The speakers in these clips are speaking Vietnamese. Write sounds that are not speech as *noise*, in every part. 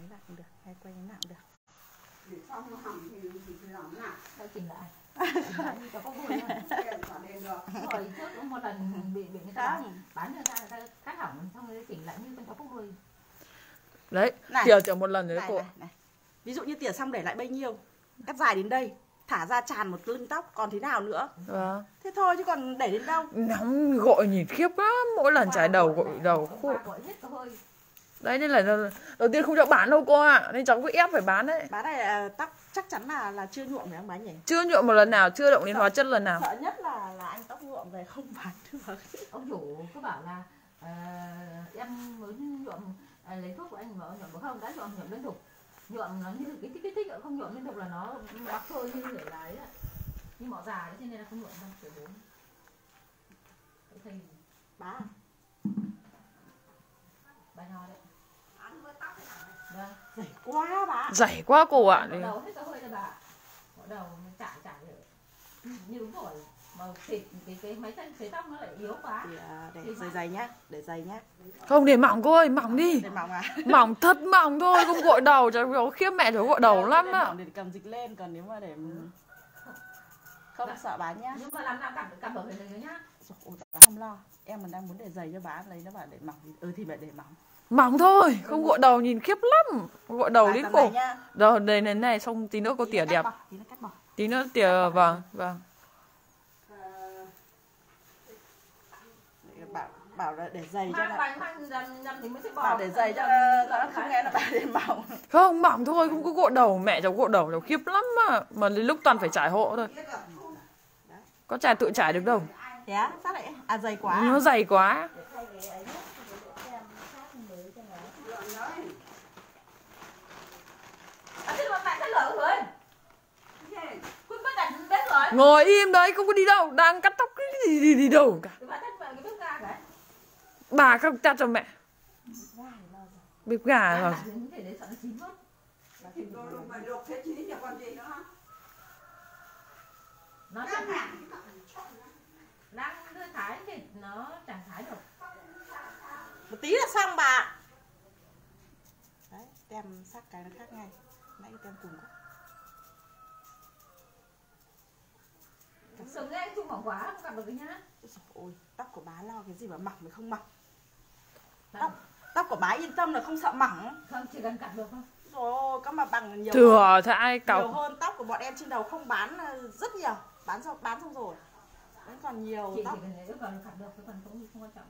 mấy lại cũng được hay quay như nào cũng được để xong nó hỏng thì thì làm lại Đâu chỉnh lại như có được Rồi trước cũng một lần bị bị người ta bán người ta người ta cắt hỏng xong rồi chỉnh lại như con chó phúc đuôi đấy này tỉa một lần đấy này, cô này, này. ví dụ như tỉa xong để lại bấy nhiêu cắt dài đến đây thả ra tràn một lưng tóc còn thế nào nữa vâng thế thôi chứ còn để đến đâu nóng gội nhìn khiếp lắm mỗi lần chải đầu gội đầu khô đấy nên là đầu- tiên không cho bán đâu cô ạ. Nên cháu cứ ép phải bán đấy. Bán này là tóc chắc chắn là là chưa nhuộm phải không bán nhỉ? Chưa nhuộm một lần nào chưa động đến hóa chất lần nào. Sợ nhất là là anh tóc nhuộm về không bán được. *laughs* Ông chủ cứ bảo là ờ, em mới nhuộm ờ, lấy thuốc của anh mà nhuộm được không? Đã nhuộm nhuộm liên tục. Nhuộm nó như cái kích thích không nhuộm liên tục là nó bạc thôi như là ấy ạ. Như mỏ già đấy cho nên là không nhuộm đâu kiểu bốn Thế thì bán à? bà nho đấy ăn với tóc thế nào dày quá bà. Dày quá cô ạ. Mở đầu hết cả hơi rồi bà. Mở đầu chải chải để như rồi mà thịt cái cái máy thanh sấy tóc nó lại yếu quá. Thì à, để dày dày nhá để dày nhá. Không để mỏng cô ơi mỏng đi. Để mỏng à? *laughs* Mỏng thật mỏng thôi không gội đầu cháu khiếp mẹ cháu gội đầu lắm để ạ. mỏng để cầm dịch lên còn nếu mà để không sợ bán nhá. Nhưng mà làm nào cặp ở về này nhá. Ôi, bà không lo. Em mà đang muốn để dày cho bán lấy nó bảo để mỏng. Ừ thì phải để mỏng mỏng thôi không gội đầu nhìn khiếp lắm gội đầu đến cổ. này rồi đây này này xong tí nữa cô Tí tỉa đẹp. tí nữa cắt bỏ. Tí nữa tỉa vâng vâng. Ờ, Để bảo bảo là để dày cho nó bánh mang dần dần thì mới sẽ bỏ. Bảo để dày cho nó nó không nghe là bà để mỏng. Không mỏng thôi không có gội đầu. Mẹ cháu gội đầu cháu khiếp lắm mà. Mà đến lúc toàn phải trải hộ thôi. Có trải tự trải được đâu. Lại à dày quá nó dày quá lợn đấy à thế mà bạn đã lỡ rồi Thế, คุณ bắt đặt bếp rồi ngồi im đấy không có đi đâu. Đang cắt tóc cái gì gì, gì đâu cả. Bà không cắt cho mẹ. Bếp gà rồi. nó đang đưa thái thì nó chẳng thái được. Một tí là xong bà đấy tem sắc cái nó khác ngay. Nãy tem cùng quá sừng nghe chung mỏng quá không gặp được cái nhá. Ôi tóc của bá lo cái gì mà mỏng mới không mỏng. Bạn- tóc tóc của bá yên tâm là không sợ mỏng. Không chỉ cần cắt được thôi. Rồi có mà bằng nhiều thừa thế ai nhiều cọc hơn tóc của bọn em trên đầu không bán ờ, rất nhiều. Bán xong bán xong rồi. Vẫn còn nhiều chị tóc. chỉ cần là cắt được còn không không quan trọng.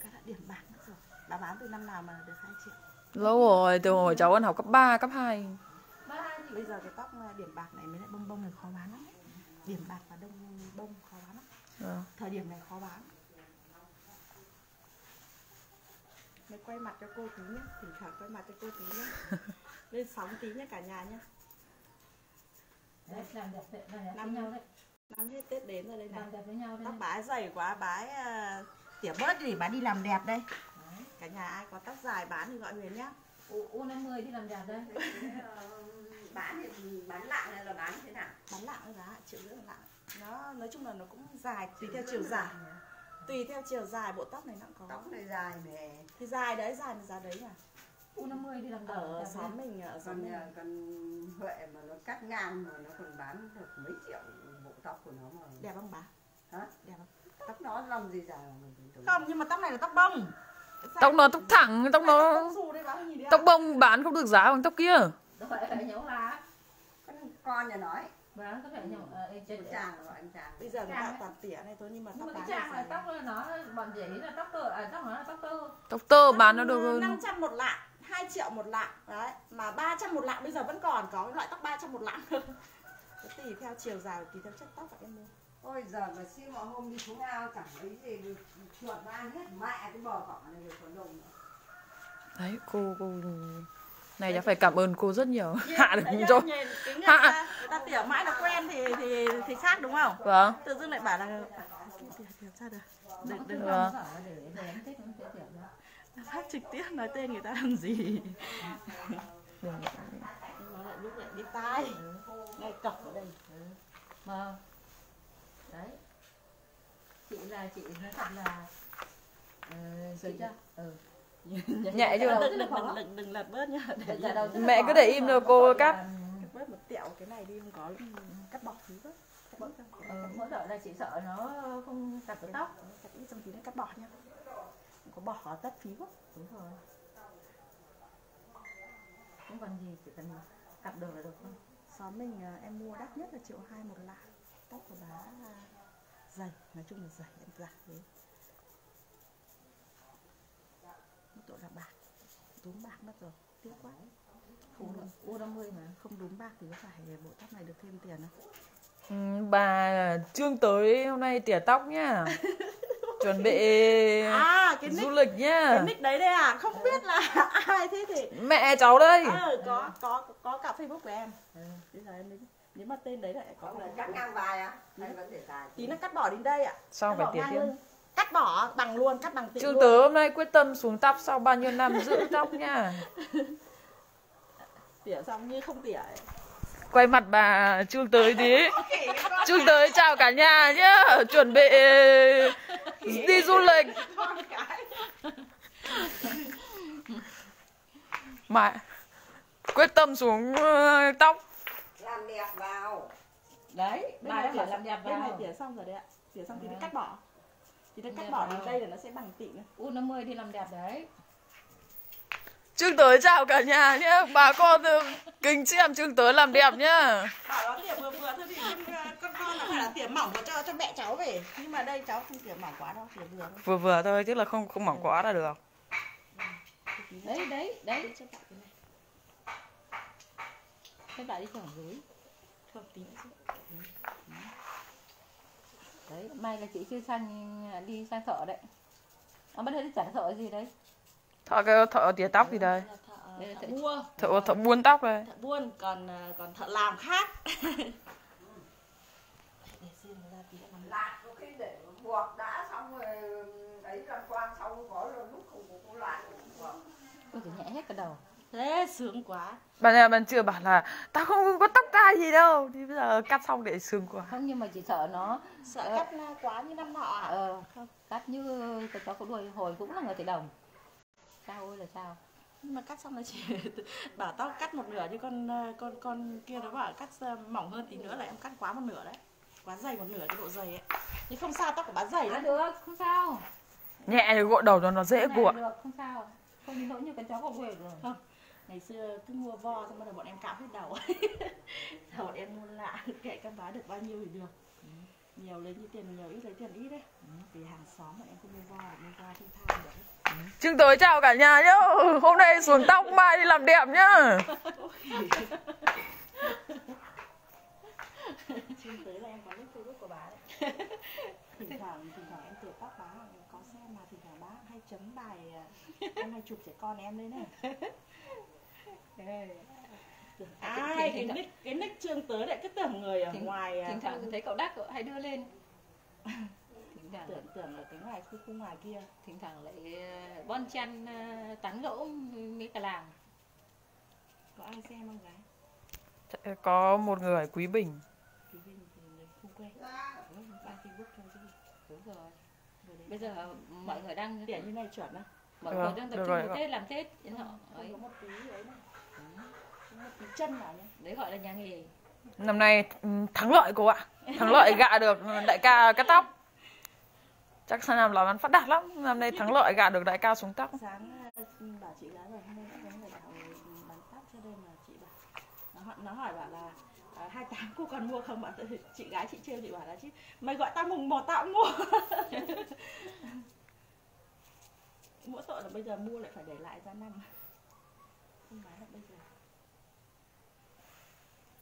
Cái đã điểm bạc nữa rồi. Bà bán từ năm nào mà được 2 triệu. Lâu rồi từ hồi cháu ăn học cấp 3, cấp 2 ba hai chị bây giờ cái tóc ờ, điểm bạc này mới lại bông bông này khó bán lắm điểm bạc và đông bông khó bán lắm. Vâng. thời điểm này khó bán. Mày quay mặt cho cô tí nhé thỉnh thoảng quay mặt cho cô tí nhé *laughs* lên sóng tí nhé cả nhà nhé đấy làm đẹp đấy làm đẹp với Năm- nhau đấy. năm hết tết đến rồi đây này. Làm đẹp với nhau đấy tóc bá dày quá bái uh, tỉa bớt để bá đi làm đẹp đây. Đấy. cả nhà ai có tóc dài bán thì gọi Huyền nhé U, U50 đi làm đẹp đây. Ờ, bán thì bán lạng hay là bán thế nào? Bán lạng giá triệu rưỡi lạng. Nó nói chung là nó cũng dài tùy theo chiều dài. Tùy theo chiều dài bộ tóc này nó có. Tóc này dài mẹ thì dài đấy dài là giá đấy mà U50 đi làm đẹp ở đẹp xóm mình ở xóm còn mình. ờ, còn huệ mà nó cắt ngang mà nó còn bán được mấy triệu bộ tóc của nó mà. Đẹp không bà? Hả? Đẹp không? Tóc nó làm gì dài mà mình không nhưng mà tóc này là tóc bông tóc nó tóc thẳng tóc nó tóc bông bán không được giá bằng tóc kia. Con con nhà nói. Có thể ờ, chàng anh chàng. Bây giờ ấy. toàn tỉa này thôi nhưng mà tóc mà bán cái trang là dài. tóc là nó bọn dễ là tóc tơ à tóc nó là tóc tơ. Tóc tơ bán nó được hơn. 500 một lạng 2 triệu một lạng. Đấy mà 300 một lạng bây giờ vẫn còn có loại tóc 300 một lạng. *laughs* Tùy theo chiều dài tùy theo chất tóc của em mua ôi giờ mà siêu mọi hôm đi xuống ao chẳng lấy gì được chuột nó ăn hết mẹ cái bò cỏ này rồi còn đồng nữa đấy cô cô này chắc phải cảm ơn cô rất nhiều hạ được cho Hạ. ta, người ta tỉa mãi là quen thì thì thì khác đúng không vâng tự dưng lại bảo là à, sao được đừng đừng Vâng. để để em thích nó sẽ tiểu ra phát trực tiếp nói tên người ta làm gì Đừng- nó lại lúc lại đi tai ngay cọc ở đây vâng đấy. Chị là chị nói thật là ờ, chị chưa? ừ *laughs* Nhẹ chưa? đừng đừng đừng đừng, đừng lật bớt nhá để Dạ đầu Mẹ cứ để im rồi cô cắt. cắt bớt một tẹo cái này đi không có cắt bỏ phí bớt cắt Ừ, mỗi tội là chị sợ nó không cặp được tóc. Cắt ít xong tí nữa cắt bỏ nhá có bỏ tất phí quá. Đúng rồi. Không còn gì chỉ cần cặp được là được thôi. Xóm mình em mua đắt nhất là triệu hai một lạ tóc của bá là dày nói chung là dày em giả thế Mức độ là bạc đúng bạc mất rồi tiếc quá. Không đúng, u năm mươi mà không đúng bạc thì có phải bộ tóc này được thêm tiền không? Ừ, bà Trương tới hôm nay tỉa tóc nhá. *laughs* Chuẩn bị à cái du nick lịch nhá. cái nick đấy đây à? Không biết là *laughs* ai thế thì Mẹ cháu đây. ờ có có có cả facebook của em. Bây giờ em đến nếu mà tên đấy lại có là cắt ngang vai á hay vẫn để dài tí nó cắt bỏ đến đây ạ Sao Cắt phải tỉa tiếp? cắt bỏ bằng luôn cắt bằng tịnh Trương tớ hôm nay quyết tâm xuống tóc sau bao nhiêu năm giữ *laughs* tóc nhá. tỉa xong như không tỉa ấy. Quay mặt bà Trương tới tí. *laughs* Trương tới chào cả nhà nhá. Chuẩn bị đi du lịch. Mà quyết tâm xuống ờ, tóc. Làm đẹp vào đấy Bên bà phải tỉa- làm đẹp bên này vào tỉa xong rồi đấy ạ tỉa xong thì nó Đấy. cắt bỏ thì nó cắt bỏ đến vào. đây là nó sẽ bằng tịnh này u năm mươi thì làm đẹp đấy Trương tới chào cả nhà nhá. Bà con ờ, kính xem Trương tới làm đẹp nhá. bảo nó tỉa vừa vừa thôi thì con con con nó phải là tỉa mỏng và cho cho mẹ cháu về nhưng mà đây cháu không tỉa mỏng quá đâu tỉa vừa thôi Vừa vừa thôi chứ là không không mỏng quá là được. đấy đấy đấy cho bạn cái này các bạn đi thẳng dưới không tí nữa. Chứ đấy may là chị chưa sang đi sang thợ đấy. À bắt đầu đi chẳng thợ gì đấy? Thợ cái thợ tỉa tóc gì đây? thợ, thợ thợ- mua Thợ thợ buôn tóc đây. thợ buôn còn à, còn thợ làm khác. Làm có buộc đã xong rồi ấy quang xong có lúc không có buộc tôi chỉ nhẹ hết cả đầu thế sướng quá. Bà nhà bạn chưa bảo là tao không có tóc tai gì đâu. Thì bây giờ cắt xong để sướng quá. không nhưng mà chị sợ nó sợ Ờ. cắt quá như năm nọ à? Ờ, cắt như cái chó có đuôi hồi cũng là người tỷ đồng. Sao ơi là sao? Nhưng mà cắt xong là chỉ *laughs* bảo tao cắt một nửa chứ con à, con con kia nó bảo cắt à, mỏng hơn tí nữa là em cắt quá một nửa đấy. Quá dày một nửa cái độ dày ấy. Nhưng không sao tóc của bà dày lắm được không sao. Nhẹ thì gội đầu cho nó dễ này cuộn. được không sao. Không đến nỗi như cái chó có đuôi rồi. Không ngày xưa cứ mua vo xong bắt đầu bọn em cạo hết đầu. *laughs* Giờ bọn em mua lạ *laughs* kệ các bá được bao nhiêu thì được. Nhiều lấy như tiền nhiều ít lấy tiền ít đấy. Vì hàng xóm bọn em cứ mua vo mua vo thinh thang được Trương tới chào cả nhà nhá. Hôm nay xuống tóc mai đi làm đẹp nhá. *laughs* Xin tới là em có nick facebook của bà đấy thỉnh thoảng thỉnh thoảng em tỉa tóc bá có xem mà thỉnh thoảng bá hay chấm bài à, em hay chụp trẻ con em lên này. *laughs* Ai cái thoảng- nick cái nick trương tới lại cứ tưởng người ở Thỉnh- ngoài à, thỉnh thoảng thấy cậu đắc cậu hay đưa lên. *laughs* Thỉnh thoảng tưởng tưởng ở cái ngoài khu khu ngoài kia. Thỉnh thoảng lại ờ, bon chen ờ, tán gẫu mấy cả làng. Có ai xem không gái? Có một người Quý Bình. bên thì người không quê ba facebook thôi chứ đúng rồi bây giờ mọi người đang tỉa như này chuẩn không mọi Được người đang tập trung vào tết làm tết nên họ ấy, có một tí ấy có một tí chân vào nhé đấy gọi là nhà nghề. Năm nay ừ, thắng lợi cô ạ. Thắng lợi gạ được *laughs* đại ca cắt tóc. Chắc sang năm làm ăn phát đạt lắm. Năm nay thắng lợi gạ được đại ca xuống tóc. sáng à, bảo chị gái rồi hôm nay đã có người bảo bán tóc cho nên là chị bảo. Nó, nó hỏi bảo là à, 28 cô còn mua không? Bảo chị gái chị trêu chị bảo là chứ mày gọi tao mùng một tao cũng mua. *laughs* Mỗi tội là bây giờ mua lại phải để lại ra năm. Không bán bây giờ.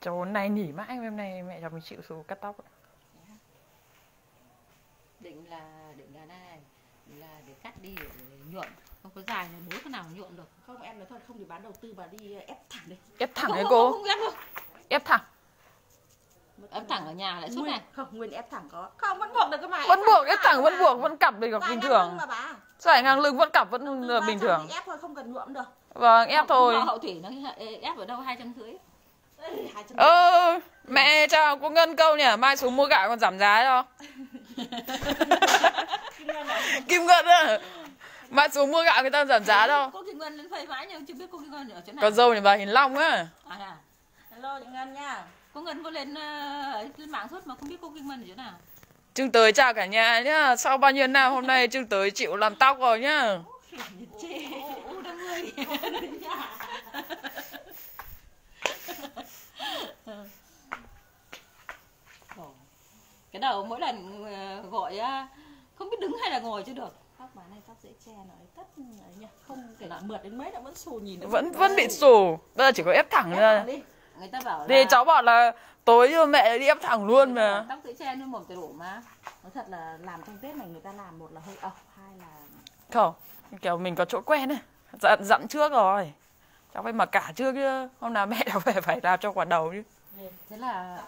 Cháu này nỉ mãi hôm nay mẹ cháu mình chịu xuống cắt tóc. định là định là này là để cắt đi để nhuộm. Không có dài là bố cái nào nhuộm được? Không em nói thật không thì bán đầu tư và đi ép thẳng đi. Ép thẳng đấy cô. không, không ép được Ép thẳng. Ép thẳng ở nhà lại suốt này không nguyên ép thẳng có không vẫn buộc được cái mày Vẫn buộc ép thẳng vẫn buộc vẫn cặp được bình thường. mà bà. Giải ngang lưng vẫn cặp vẫn là bình 300 thường. thì ép thôi không cần nhuộm được. Vâng ép thôi. Hậu thủy nó ép ở đâu? Hai trăm rưỡi. Ơ mẹ chào cô Ngân câu nhỉ? Mai xuống mua gạo còn giảm giá cho. *laughs* Kim Ngân à? Bạn xuống mua gạo người ta giảm giá đâu cô Kim Ngân lên phơi mãi nhưng chưa biết cô Kim Ngân ở chỗ nào. Còn dâu thì bà Hiền Long á. À, à. hello chị ngân nha cô Ngân có lên ờ, lên mạng suốt mà không biết cô Kim Ngân ở chỗ nào. Trương tới chào cả nhà nhá Sau bao nhiêu năm hôm nay Trương tới chịu làm tóc rồi nhá. *laughs* Cái đầu mỗi lần ờ, gọi á, không biết đứng hay là ngồi chứ được. Tóc bà này tóc dễ che nó ấy tất ấy nhỉ không kể là mượt đến mấy nó vẫn xù nhìn nó Vẫn vẫn bị xù. Bây giờ chỉ có ép thẳng ra. đi người ta bảo là Thì cháu bảo là tối mẹ đi ép thẳng luôn mà. tóc tự che nuôi mồm tự đủ mà nói thật là làm trong tết này người ta làm một là hơi ọc hai là Không Kiểu mình có chỗ quen ấy. Dặn, dặn trước rồi. Cháu phải mặc cả trước chứ. Hôm nào mẹ *laughs* cháu phải phải làm cho quả đầu chứ. Thế là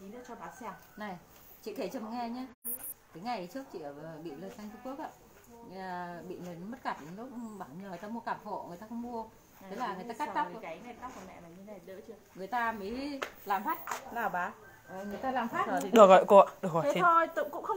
tí nữa cho bà xem. Này chị kể cho nghe nhé. Cái ngày trước chị ở bị lên sang Trung Quốc ạ. Bị người mất cặp lúc bảo nhờ người ta mua cặp hộ người ta không mua Thế là người ta cắt tóc. cái này tóc của mẹ là như này đỡ chưa? Người ta mới làm phát. Nào bà. Ờ, người ta làm phát. Được rồi cô ạ Được rồi thế thôi cũng không